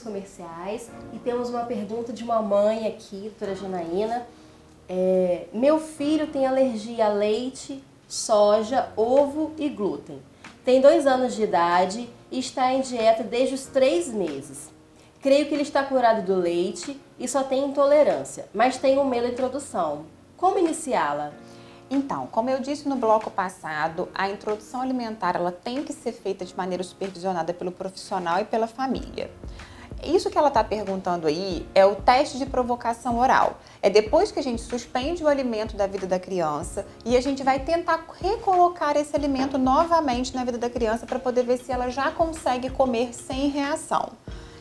comerciais e temos uma pergunta de uma mãe aqui, doutora Janaína. É, meu filho tem alergia a leite, soja, ovo e glúten. Tem dois anos de idade e está em dieta desde os três meses. Creio que ele está curado do leite e só tem intolerância, mas tenho medo da introdução. Como iniciá-la? Então, como eu disse no bloco passado, a introdução alimentar ela tem que ser feita de maneira supervisionada pelo profissional e pela família. Isso que ela está perguntando aí é o teste de provocação oral. É depois que a gente suspende o alimento da vida da criança e a gente vai tentar recolocar esse alimento novamente na vida da criança para poder ver se ela já consegue comer sem reação.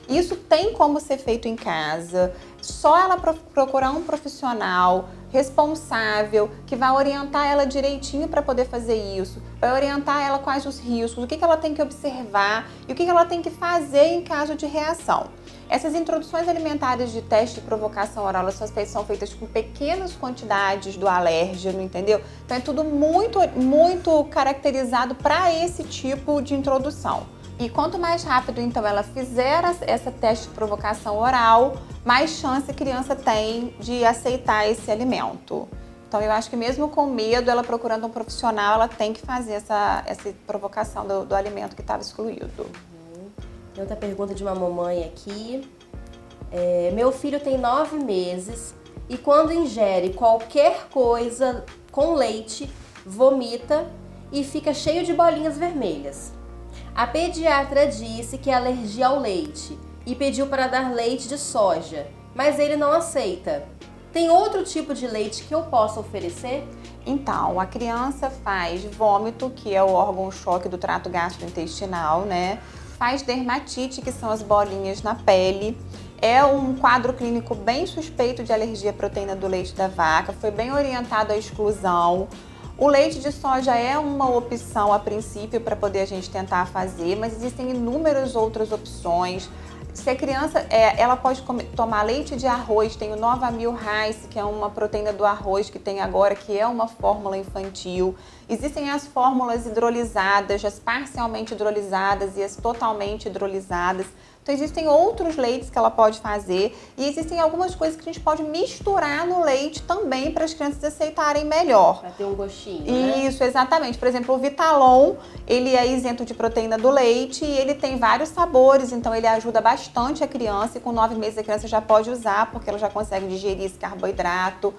Isso tem como ser feito em casa, só ela procurar um profissional responsável que vai orientar ela direitinho para poder fazer isso, vai orientar ela quais os riscos, o que, ela tem que observar e o que, que ela tem que fazer em caso de reação. Essas introduções alimentares de teste de provocação oral elas são feitas com pequenas quantidades do alérgeno, entendeu? Então é tudo muito, muito caracterizado para esse tipo de introdução. E quanto mais rápido então ela fizer essa teste de provocação oral, mais chance a criança tem de aceitar esse alimento. Então eu acho que mesmo com medo, ela procurando um profissional, ela tem que fazer essa, essa provocação do, do alimento que estava excluído. Uhum. Tem outra pergunta de uma mamãe aqui. É, meu filho tem nove meses e quando ingere qualquer coisa com leite, vomita e fica cheio de bolinhas vermelhas. A pediatra disse que é alergia ao leite e pediu para dar leite de soja, mas ele não aceita. Tem outro tipo de leite que eu possa oferecer? Então, a criança faz vômito, que é o órgão-choque do trato gastrointestinal, né? Faz dermatite, que são as bolinhas na pele. É um quadro clínico bem suspeito de alergia à proteína do leite da vaca, foi bem orientado à exclusão. O leite de soja é uma opção a princípio para poder a gente tentar fazer, mas existem inúmeras outras opções. Se a criança, é, ela pode comer, tomar leite de arroz, tem o Nova Mil Rice, que é uma proteína do arroz que tem agora, que é uma fórmula infantil. Existem as fórmulas hidrolisadas, as parcialmente hidrolisadas e as totalmente hidrolisadas. Então existem outros leites que ela pode fazer e existem algumas coisas que a gente pode misturar no leite também para as crianças aceitarem melhor. Para ter um gostinho, né? Isso, exatamente. Por exemplo, o Vitalon, ele é isento de proteína do leite e ele tem vários sabores, então ele ajuda bastante a criança e com nove meses a criança já pode usar porque ela já consegue digerir esse carboidrato.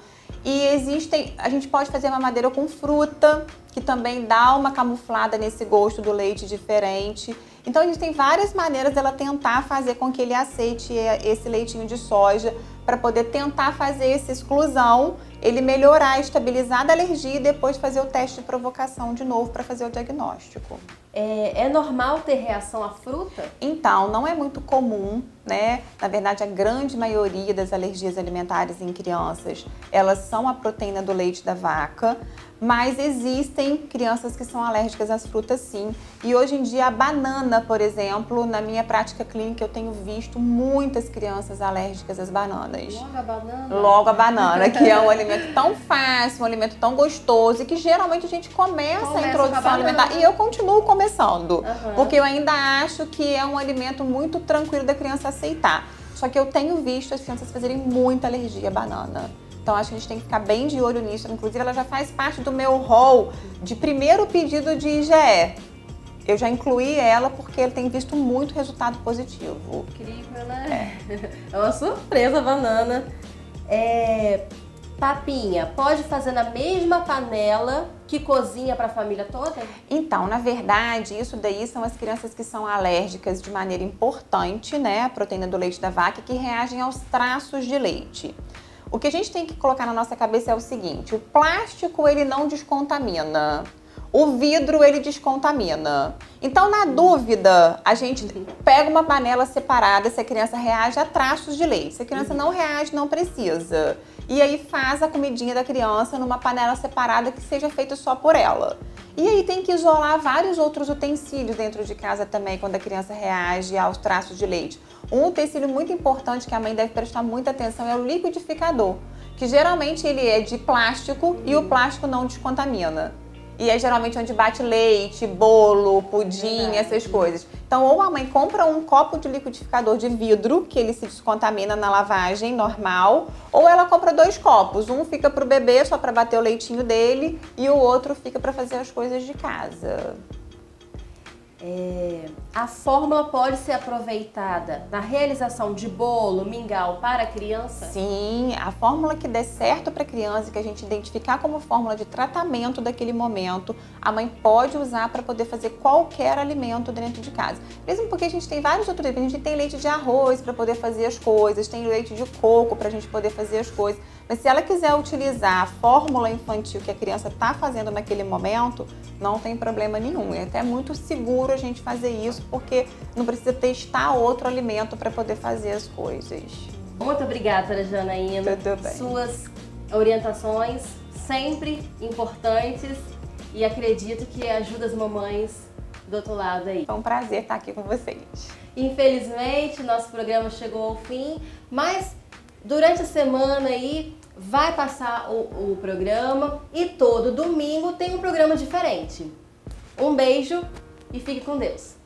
E existem, a gente pode fazer mamadeira com fruta, que também dá uma camuflada nesse gosto do leite diferente. Então a gente tem várias maneiras dela tentar fazer com que ele aceite esse leitinho de soja para poder tentar fazer essa exclusão, ele melhorar, estabilizar a alergia e depois fazer o teste de provocação de novo para fazer o diagnóstico. É, é, normal ter reação à fruta? Então, não é muito comum, né? Na verdade, a grande maioria das alergias alimentares em crianças, elas são a proteína do leite da vaca, mas existem crianças que são alérgicas às frutas sim. E hoje em dia a banana, por exemplo, na minha prática clínica eu tenho visto muitas crianças alérgicas às bananas. Logo a banana? Logo a banana, que é um alimento tão fácil, um alimento tão gostoso e que geralmente a gente começa, começa a introdução a alimentar. E eu continuo começando, uhum. porque eu ainda acho que é um alimento muito tranquilo da criança aceitar. Só que eu tenho visto as crianças fazerem muita alergia à banana. Então acho que a gente tem que ficar bem de olho nisso. Inclusive, ela já faz parte do meu rol de primeiro pedido de IgE. Eu já incluí ela porque ele tem visto muito resultado positivo. Incrível, né? É, é uma surpresa a banana. É... Papinha, pode fazer na mesma panela que cozinha para a família toda? Então, na verdade, isso daí são as crianças que são alérgicas de maneira importante, né, à proteína do leite da vaca, que reagem aos traços de leite. O que a gente tem que colocar na nossa cabeça é o seguinte: o plástico ele não descontamina. O vidro ele descontamina. Então, na dúvida, a gente pega uma panela separada se a criança reage a traços de leite. Se a criança não reage, não precisa. E aí faz a comidinha da criança numa panela separada que seja feita só por ela. E aí tem que isolar vários outros utensílios dentro de casa também quando a criança reage aos traços de leite. Um utensílio muito importante que a mãe deve prestar muita atenção é o liquidificador, que geralmente ele é de plástico e o plástico não descontamina. E é geralmente onde bate leite, bolo, pudim, essas coisas. Então, ou a mãe compra um copo de liquidificador de vidro, que ele se descontamina na lavagem normal, ou ela compra dois copos. Um fica pro bebê, só para bater o leitinho dele, e o outro fica para fazer as coisas de casa. É, a fórmula pode ser aproveitada na realização de bolo, mingau para criança? Sim, a fórmula que der certo para criança, que a gente identificar como fórmula de tratamento daquele momento, a mãe pode usar para poder fazer qualquer alimento dentro de casa. Mesmo porque a gente tem vários outros tipos, a gente tem leite de arroz para poder fazer as coisas, tem leite de coco para a gente poder fazer as coisas. Mas se ela quiser utilizar a fórmula infantil que a criança está fazendo naquele momento, não tem problema nenhum. É até muito seguro a gente fazer isso, porque não precisa testar outro alimento para poder fazer as coisas. Muito obrigada, Janaína. Tudo bem. Suas orientações sempre importantes e acredito que ajuda as mamães do outro lado aí. Foi um prazer estar aqui com vocês. Infelizmente, nosso programa chegou ao fim, mas durante a semana aí vai passar o, o programa e todo domingo tem um programa diferente. Um beijo e fique com Deus.